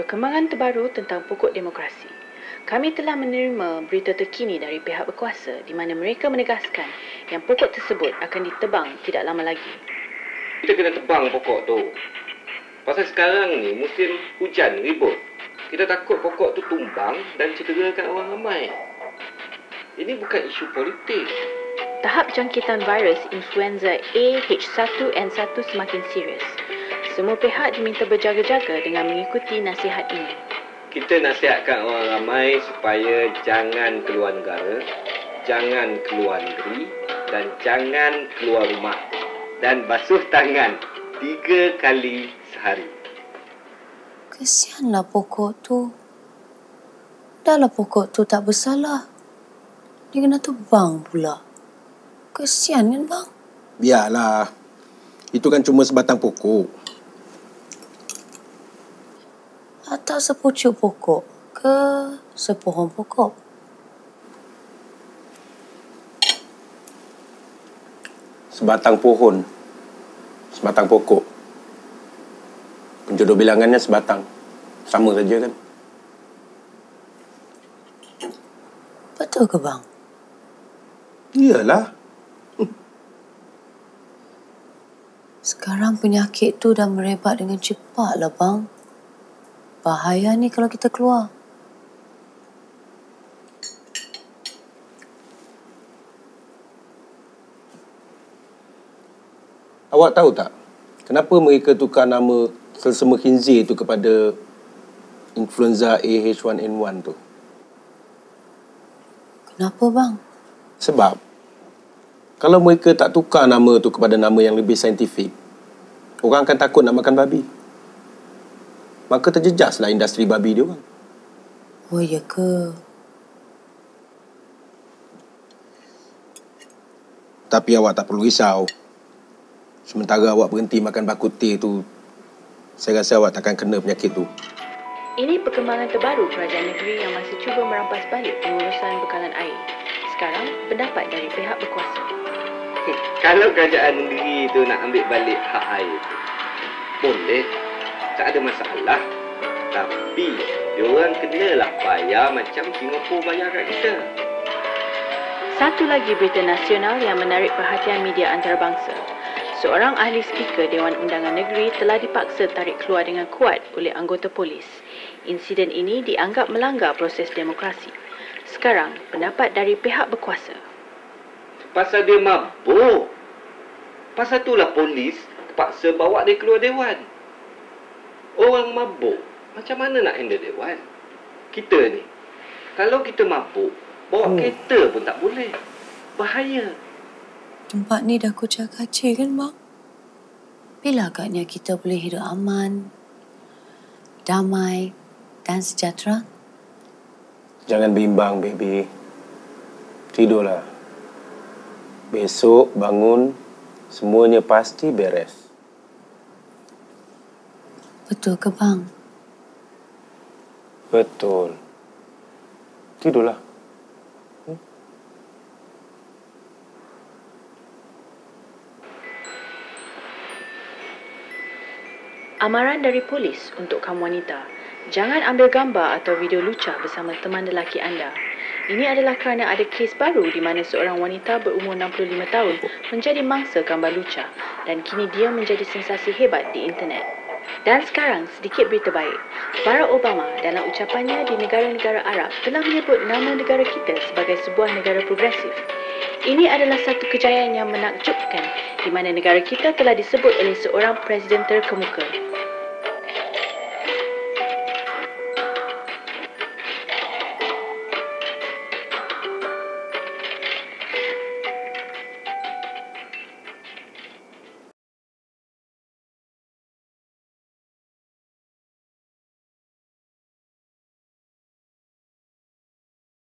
Perkembangan terbaru tentang pokok demokrasi. Kami telah menerima berita terkini dari pihak berkuasa di mana mereka menegaskan yang pokok tersebut akan ditebang tidak lama lagi. Kita kena tebang pokok tu. Pasal sekarang ni musim hujan ribut. Kita takut pokok tu tumbang dan cederakan orang ramai. Ini bukan isu politik. Tahap jangkitan virus influenza AH1N1 semakin serius. Semua pihak diminta berjaga-jaga dengan mengikuti nasihat ini. Kita nasihatkan orang ramai supaya jangan keluar negara, jangan keluar negeri dan jangan keluar rumah. Dan basuh tangan tiga kali sehari. Kesianlah pokok tu. Dahlah pokok tu tak bersalah. Dia kena tebang pula. Kesian kan bang? Biarlah. Itu kan cuma sebatang pokok. Atau sepucuk pokok ke sepohon pokok? Sebatang pohon. Sebatang pokok. Penjodoh bilangannya sebatang. Sama saja kan? Betul ke bang? Iyalah. Sekarang penyakit tu dah merebak dengan cepat lah bang. Bahaya ni kalau kita keluar. Awak tahu tak? Kenapa mereka tukar nama selsema khinzir tu kepada influenza AH1N1 tu? Kenapa bang? Sebab kalau mereka tak tukar nama tu kepada nama yang lebih saintifik, orang akan takut nak makan babi. Maka terjejaslah industri babi dia orang. Oh ya ke? Tapi awak tak perlu risau. Sementara awak berhenti makan bakut teh tu, saya rasa awak takkan kena penyakit tu. Ini perkembangan terbaru kerajaan negeri yang masih cuba merampas balik pengurusan bekalan air. Sekarang, pendapat dari pihak berkuasa. Kalau kerajaan negeri tu nak ambil balik hak air tu, boleh. Tak ada masalah. Tapi, diorang kenalah bayar macam Singapura bayar kat kita. Satu lagi berita nasional yang menarik perhatian media antarabangsa. Seorang ahli speaker Dewan Undangan Negeri telah dipaksa tarik keluar dengan kuat oleh anggota polis. Insiden ini dianggap melanggar proses demokrasi. Sekarang, pendapat dari pihak berkuasa. Pasal dia mabuk. Pasal itulah polis terpaksa bawa dia keluar dewan. Orang mabuk, macam mana nak handle dewan? Kita ni, kalau kita mabuk, bawa Hmm. kereta pun tak boleh. Bahaya. Tempat ni dah kucar kacir kan bang? Bila agaknya kita boleh hidup aman, damai dan sejahtera? Jangan bimbang, baby. Tidurlah. Besok bangun, semuanya pasti beres. Betul ke bang? Betul. Tidurlah. Amaran dari polis untuk kaum wanita. Jangan ambil gambar atau video lucah bersama teman lelaki anda. Ini adalah kerana ada kes baru di mana seorang wanita berumur 65 tahun menjadi mangsa gambar lucah dan kini dia menjadi sensasi hebat di internet. Dan sekarang sedikit berita baik. Barack Obama dalam ucapannya di negara-negara Arab telah menyebut nama negara kita sebagai sebuah negara progresif. Ini adalah satu kejayaan yang menakjubkan di mana negara kita telah disebut oleh seorang presiden terkemuka.